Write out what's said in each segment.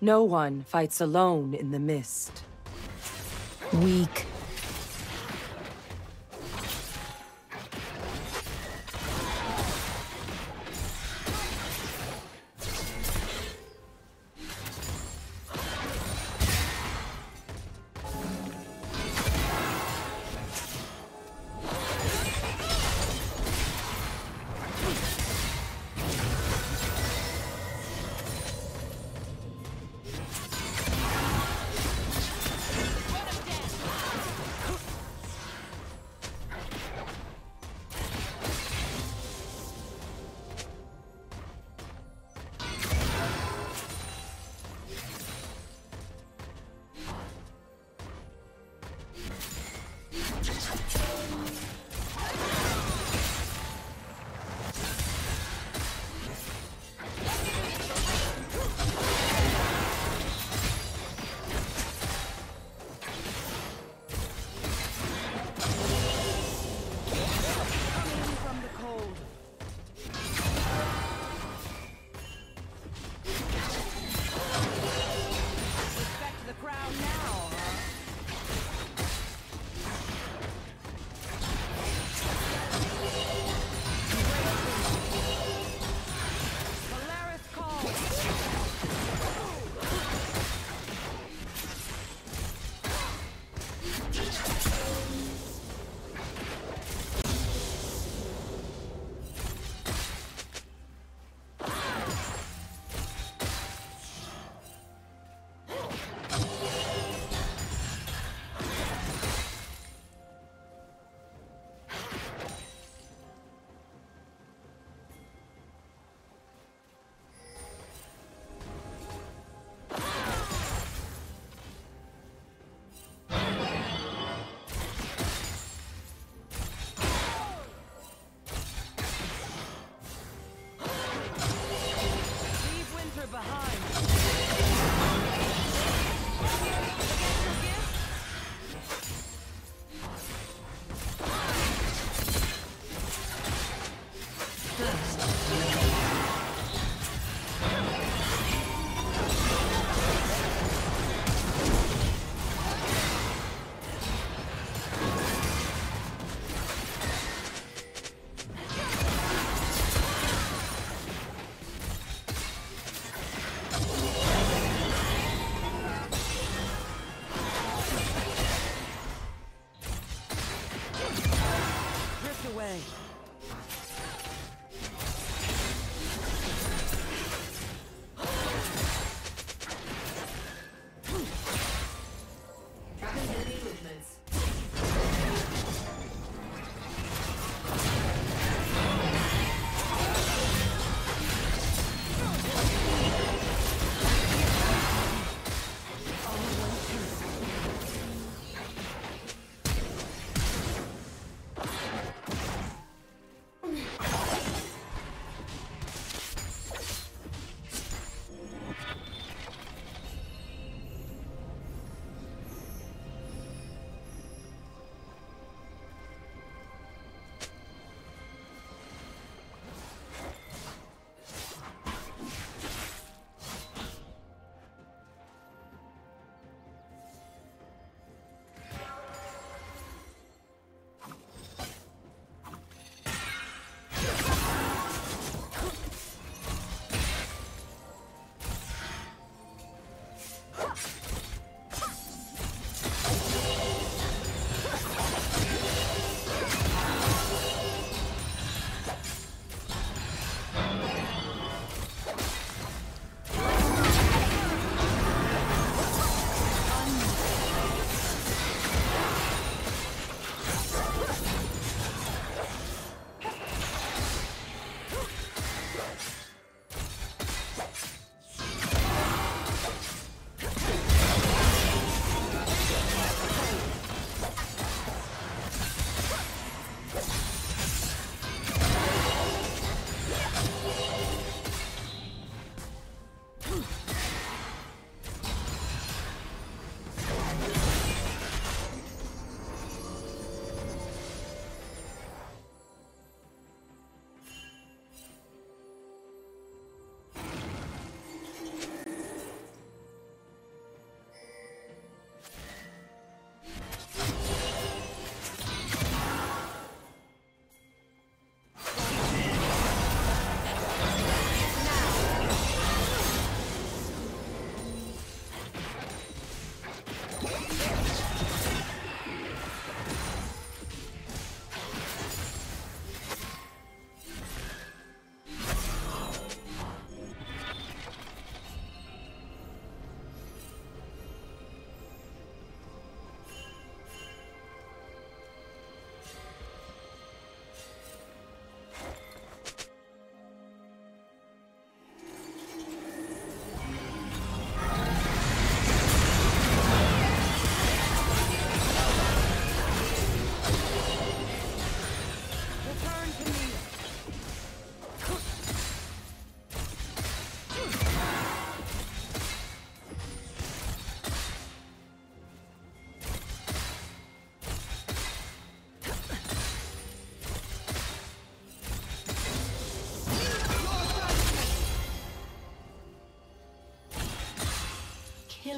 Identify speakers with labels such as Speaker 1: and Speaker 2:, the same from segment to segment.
Speaker 1: No one fights alone in the mist.
Speaker 2: Weak.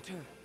Speaker 1: Winter.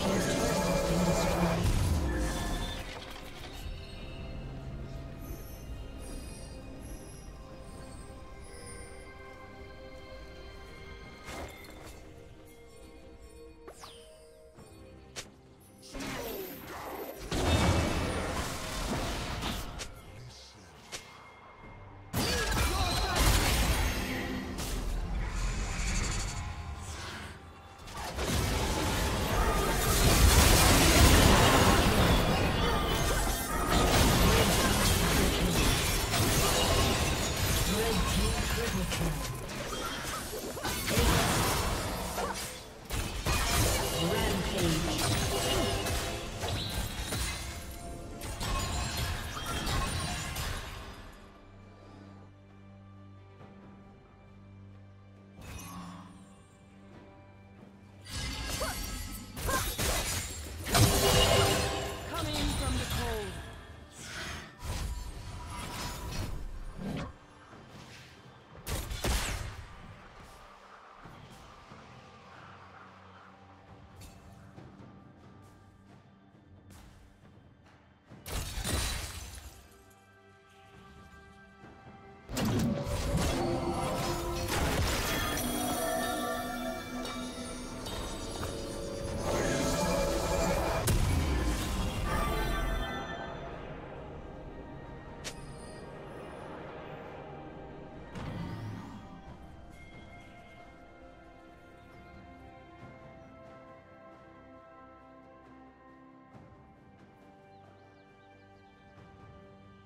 Speaker 3: team's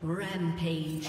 Speaker 3: Rampage.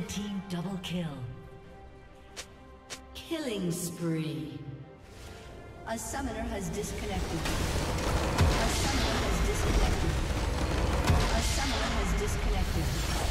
Speaker 3: Red team double kill. Killing spree.
Speaker 4: A summoner has disconnected. A summoner has disconnected. A summoner has disconnected.